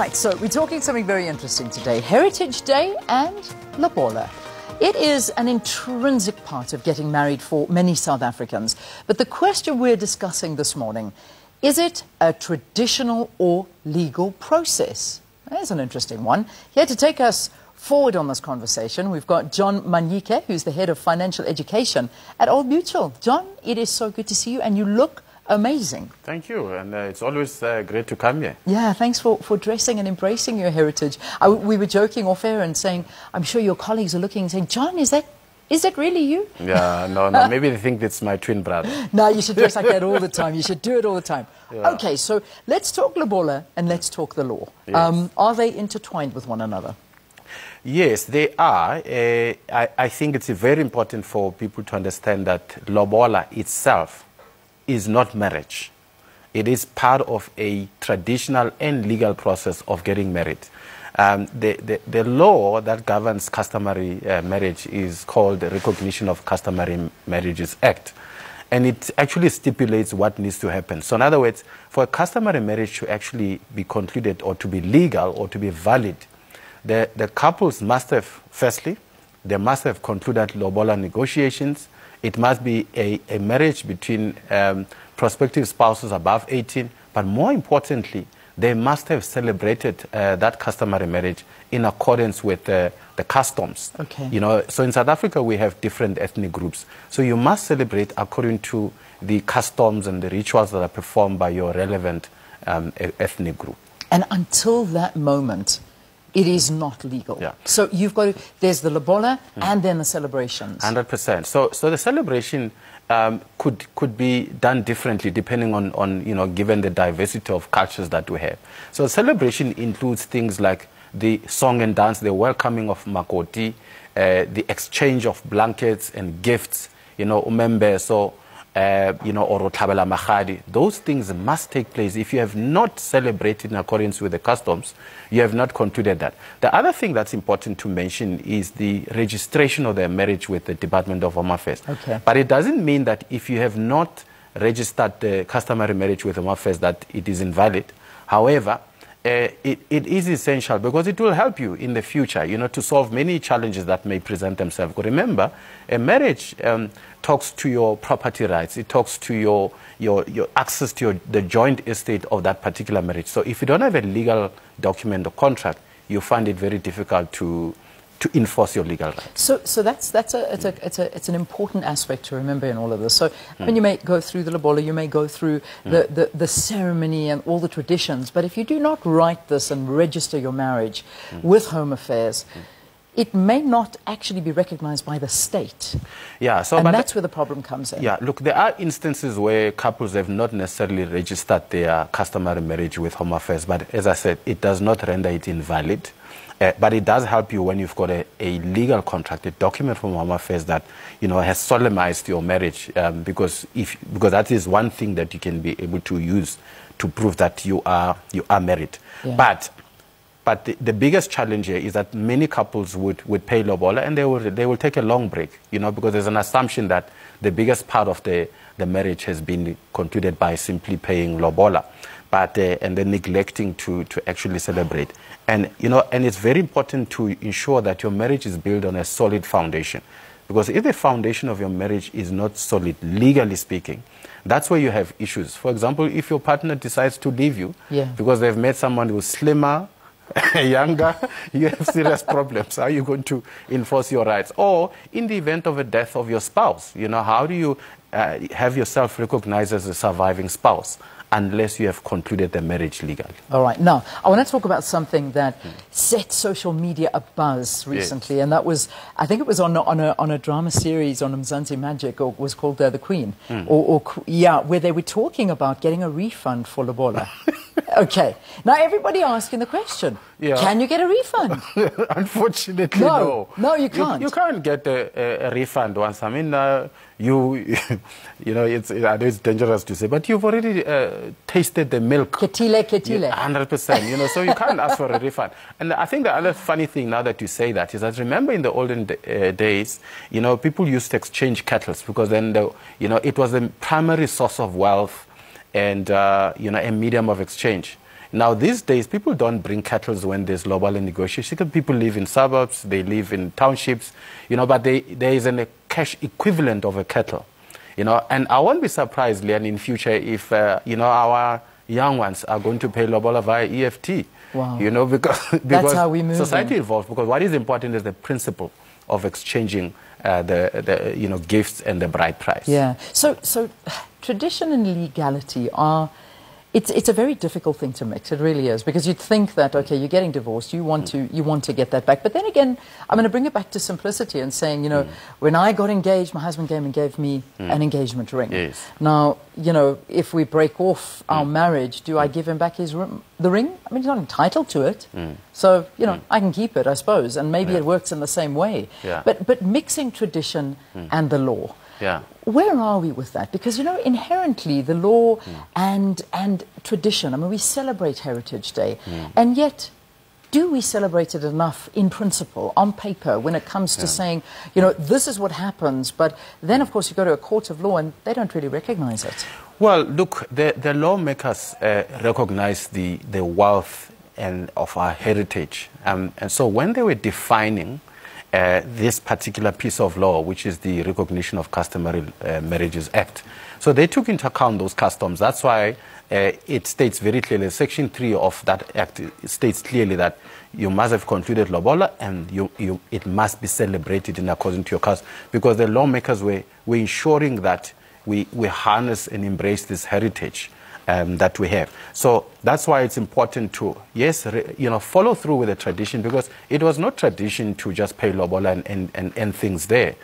Right, so we're talking something very interesting today Heritage Day and Lobola. It is an intrinsic part of getting married for many South Africans. But the question we're discussing this morning is it a traditional or legal process? There's an interesting one. Here to take us forward on this conversation, we've got John Manyike, who's the head of financial education at Old Mutual. John, it is so good to see you, and you look amazing. Thank you, and uh, it's always uh, great to come here. Yeah, thanks for, for dressing and embracing your heritage. I, we were joking off air and saying, I'm sure your colleagues are looking and saying, John, is that is that really you? Yeah, no, no. Maybe they think it's my twin brother. no, you should dress like that all the time. You should do it all the time. Yeah. Okay, so let's talk Lobola and let's talk the law. Yes. Um, are they intertwined with one another? Yes, they are. Uh, I, I, think it's very important for people to understand that Lobola itself is not marriage. It is part of a traditional and legal process of getting married. Um, the, the, the, law that governs customary uh, marriage is called the Recognition of Customary Marriages Act. And it actually stipulates what needs to happen. So, in other words, for a customary marriage to actually be concluded or to be legal or to be valid, the, the couples must have, firstly, they must have concluded lobola negotiations. It must be a, a marriage between um, prospective spouses above 18, but more importantly, they must have celebrated uh, that customary marriage in accordance with uh, the customs. Okay. You know, so in South Africa we have different ethnic groups. So you must celebrate according to the customs and the rituals that are performed by your relevant um, ethnic group. And until that moment, it is not legal. Yeah. So you've got to, there's the lobola mm. and then the celebrations. 100%. So, so the celebration um, could, could be done differently depending on, on, you know, given the diversity of cultures that we have. So celebration includes things like the song and dance, the welcoming of makoti, uh, the exchange of blankets and gifts, you know, umembe, so uh, you know, or tabela mahadi. Those things must take place. If you have not celebrated in accordance with the customs, you have not concluded that. The other thing that's important to mention is the registration of their marriage with the Department of Home Affairs. Okay. But it doesn't mean that if you have not registered the customary marriage with Home Affairs that it is invalid. However, uh, it, it is essential because it will help you in the future, you know, to solve many challenges that may present themselves. But remember, a marriage um, talks to your property rights. It talks to your, your, your access to your, the joint estate of that particular marriage. So if you don't have a legal document or contract, you find it very difficult to, to enforce your legal rights. So, so that's, that's a, it's, a, it's, a, it's an important aspect to remember in all of this. So, I mean, you may go through the lobola, you may go through the, mm. the, the, ceremony and all the traditions, but if you do not write this and register your marriage mm. with Home Affairs, mm. it may not actually be recognized by the state. Yeah, so and that's where the problem comes in. Yeah, look, there are instances where couples have not necessarily registered their customary marriage with Home Affairs, but as I said, it does not render it invalid. Uh, but it does help you when you've got a, a legal contract, a document from Home Affairs that you know has solemnized your marriage, um, because if because that is one thing that you can be able to use to prove that you are you are married. Yeah. But but the, the, biggest challenge here is that many couples would, would pay lobola and they will, they will take a long break, you know, because there's an assumption that the biggest part of the, the marriage has been concluded by simply paying lobola but uh, and then neglecting to, to actually celebrate. And you know, and it's very important to ensure that your marriage is built on a solid foundation. Because if the foundation of your marriage is not solid, legally speaking, that's where you have issues. For example, if your partner decides to leave you yeah. because they've met someone who's slimmer, younger, you have serious problems. How are you going to enforce your rights? Or in the event of a death of your spouse, you know, how do you uh, have yourself recognized as a surviving spouse? Unless you have concluded the marriage legally. All right. Now, I want to talk about something that mm. set social media abuzz recently, yes. and that was, I think it was on, on, a, on a drama series on Mzansi Magic, or was called uh, The Queen, mm. or, or, yeah, where they were talking about getting a refund for Lobola. okay. Now, everybody asking the question, yeah. can you get a refund? Unfortunately, no. No, no you can't. You, you can't get a, a, a, refund once. I mean, uh, you, you know, it's, I know it's dangerous to say, but you've already uh, tasted the milk. Ketile, ketile. 100%, you know, so you can't ask for a refund. And I think the other funny thing now that you say that is that remember in the olden uh, days, you know, people used to exchange kettles because then, the, you know, it was the primary source of wealth and, uh, you know, a medium of exchange. Now, these days, people don't bring cattle when there's lobola negotiation. People live in suburbs, they live in townships, you know, but they, there is a cash equivalent of a cattle, you know. And I won't be surprised, Leanne, in future if, uh, you know, our young ones are going to pay lobola via EFT. Wow. You know, because, because That's how we move society evolves. Because what is important is the principle of exchanging uh, the, the, you know, gifts and the bride price. Yeah. So, so tradition and legality are. It's, it's a very difficult thing to mix. It really is because you'd think that okay, you're getting divorced, you want mm. to you want to get that back. But then again, I'm going to bring it back to simplicity and saying, you know, mm. when I got engaged, my husband came and gave me mm. an engagement ring. Yes. Now, you know, if we break off our marriage, do I give him back his ring, the ring? I mean, he's not entitled to it. So, you know, I can keep it, I suppose, and maybe it works in the same way. Yeah. But but mixing tradition and the law. Yeah. Where are we with that? Because you know, inherently, the law and and tradition. I mean, we celebrate Heritage Day, and yet, do we celebrate it enough in principle, on paper, when it comes to saying, you know, this is what happens? But then, of course, you go to a court of law, and they don't really recognise it. Well, look, the, the lawmakers uh, recognize the, the wealth and of our heritage. Um, and so when they were defining uh, this particular piece of law, which is the Recognition of Customary uh, Marriages Act, so they took into account those customs. That's why uh, it states very clearly, Section 3 of that act states clearly that you must have concluded lobola and you, you, it must be celebrated in accordance to your custom. Because the lawmakers were, were ensuring that we, we harness and embrace this heritage um, that we have. So that's why it's important to, yes, re, you know, follow through with the tradition because it was not tradition to just pay lobola and, and, and end things there.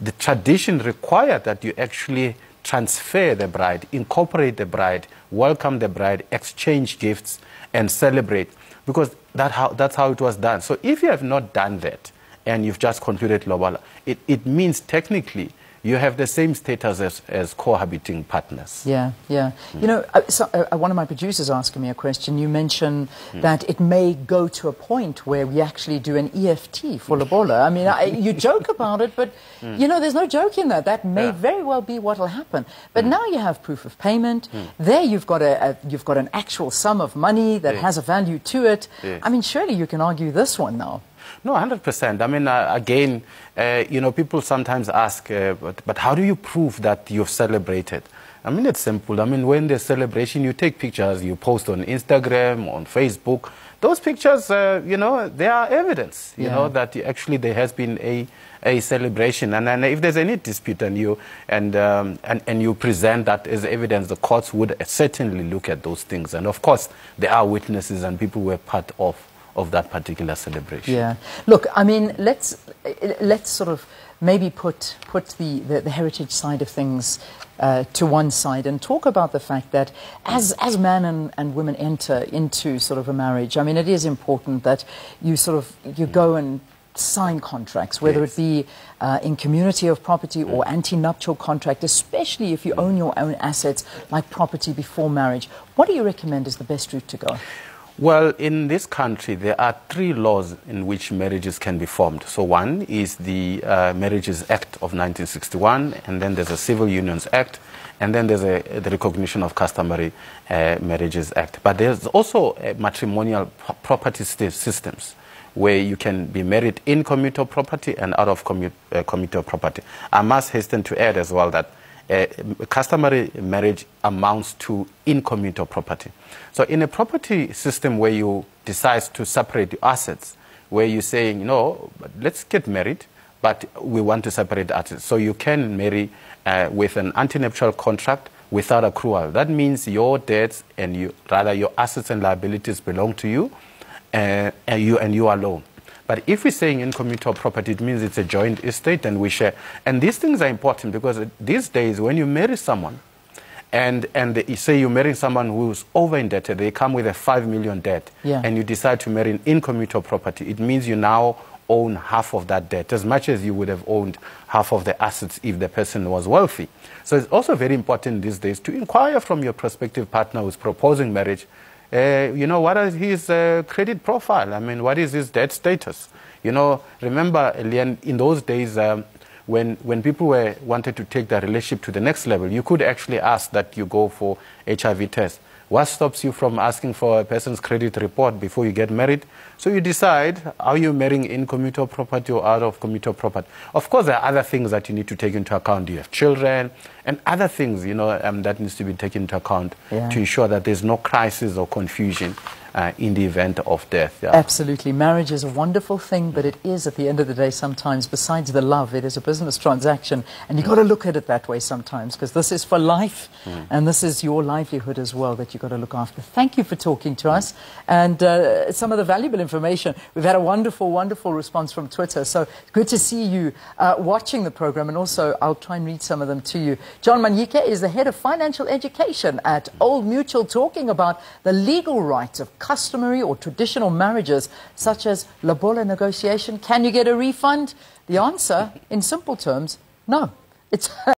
The tradition required that you actually transfer the bride, incorporate the bride, welcome the bride, exchange gifts, and celebrate because that how, that's how it was done. So if you have not done that and you've just concluded lobola, it, it means technically you have the same status as, as cohabiting partners. Yeah, yeah. Hmm. You know, uh, so, uh, uh, one of my producers asking me a question. You mentioned hmm. that it may go to a point where we actually do an EFT for Lobola. I mean, I, you joke about it, but hmm. you know, there's no joke in that. That may Yeah. very well be what will happen. But now you have proof of payment. There, you've got a, a you've got an actual sum of money that Yes. has a value to it. Yes. I mean, surely you can argue this one now. No, 100%. I mean, uh, again, uh, you know, people sometimes ask, uh, but, but how do you prove that you've celebrated? I mean, it's simple. I mean, when there's celebration, you take pictures, you post on Instagram, on Facebook. Those pictures, uh, you know, they are evidence, you Yeah. know, that actually there has been a, a celebration. And then if there's any dispute and you, and, um, and, and you present that as evidence, the courts would certainly look at those things. And of course, there are witnesses and people who were part of, of that particular celebration. Yeah. Look, I mean, let's let's sort of maybe put put the, the, the heritage side of things uh, to one side and talk about the fact that as as men and, and women enter into sort of a marriage, I mean, it is important that you sort of you go and sign contracts, whether Yes. it be uh, in community of property or anti-nuptial contract, especially if you own your own assets like property before marriage. What do you recommend is the best route to go? Well, in this country, there are three laws in which marriages can be formed. So, one is the uh, Marriages Act of 1961, and then there's a Civil Unions Act, and then there's a, the Recognition of Customary uh, Marriages Act. But there's also uh, matrimonial pro- property st- systems where you can be married in community property and out of commu- uh, community property. I must hasten to add as well that uh, customary marriage amounts to in community property. So in a property system where you decide to separate the assets, where you're saying, know, let's get married, but we want to separate assets. So you can marry uh, with an antenuptial contract without accrual. That means your debts and you, rather your assets and liabilities belong to you, uh, and you and you alone. But if we're saying in community property, it means it's a joint estate and we share. And these things are important because these days, when you marry someone, and, and say you're marrying someone who's over indebted, they come with a 5 million debt, Yeah. and you decide to marry an in community property, it means you now own half of that debt, as much as you would have owned half of the assets if the person was wealthy. So it's also very important these days to inquire from your prospective partner who's proposing marriage uh, you know, what is his uh, credit profile? I mean, what is his debt status? You know, remember, Leanne, in those days, um, when, when people were, wanted to take their relationship to the next level, you could actually ask that you go for HIV test. What stops you from asking for a person's credit report before you get married? So you decide, are you marrying in community property or out of community property? Of course, there are other things that you need to take into account. Do you have children and other things, you know, um, that needs to be taken into account Yeah. to ensure that there's no crisis or confusion uh, in the event of death. Yeah. Absolutely. Marriage is a wonderful thing, but it is, at the end of the day, sometimes, besides the love, it is a business transaction. And you've got to look at it that way sometimes, because this is for life, and this is your livelihood as well that you've got to look after. Thank you for talking to us, and uh, some of the valuable information. We've had a wonderful, wonderful response from Twitter, so good to see you uh, watching the program, and also I'll try and read some of them to you. John Manyike is the head of financial education at Old Mutual, talking about the legal rights of customary or traditional marriages, such as lobola negotiation. Can you get a refund? The answer, in simple terms, no. It's